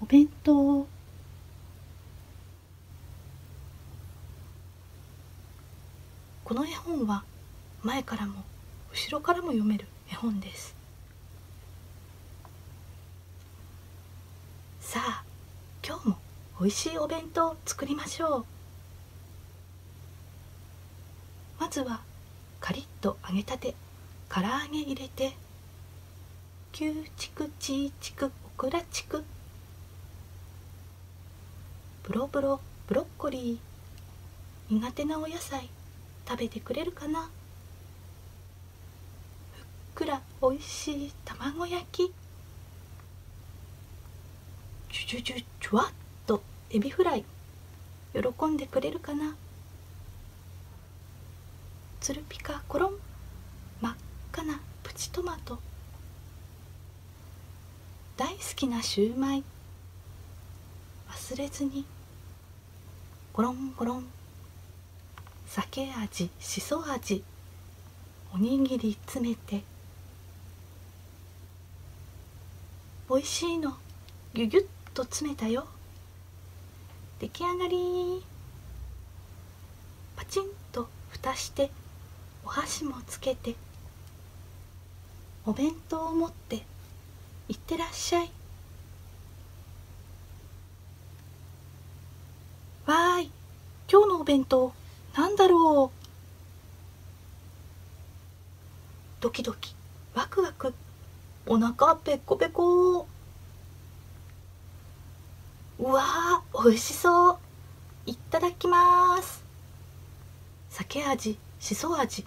お弁当。この絵本は前からも後ろからも読める絵本です。さあ今日も美味しいお弁当を作りましょう。まずはカリッと揚げたて唐揚げ入れてキューチクチーチクオクラチク。ブロブロブロッコリー。苦手なお野菜食べてくれるかな？ふっくらおいしい卵焼き。ジュジュジュジュワッとエビフライ。喜んでくれるかな？つるピカコロン。真っ赤なプチトマト。大好きなシューマイ。忘れずにゴロンゴロン。酒味しそ味。おにぎり詰めて。おいしいの。ぎゅぎゅっと詰めたよ。出来上がり。パチンと蓋して。お箸もつけて。お弁当を持って。いってらっしゃいわーい今日のお弁当なんだろうドキドキ。ワクワク。お腹ペコペコ。うわー美味しそう。いただきます。酒味しそ味。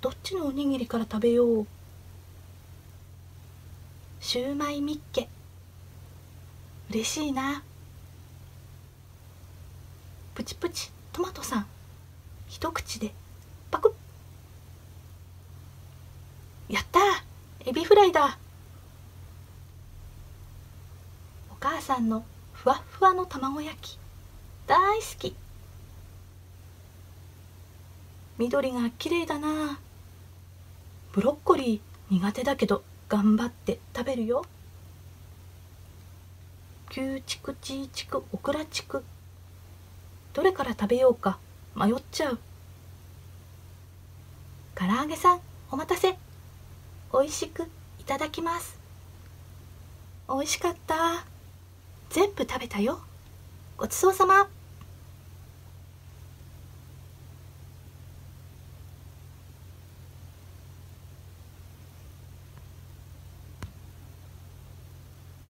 どっちのおにぎりから食べよう。シューマイミッケ。嬉しいな。プチプチトマトさん。一口でパクッ。やったエビフライだ。お母さんのふわふわの卵焼き。大好き。緑が綺麗だなブロッコリー苦手だけど頑張って食べるよ。キューチクチーチクオクラチク。どれから食べようか迷っちゃう。唐揚げさんお待たせ。おいしくいただきます。おいしかった。全部食べたよ。ごちそうさま。